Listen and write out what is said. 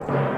you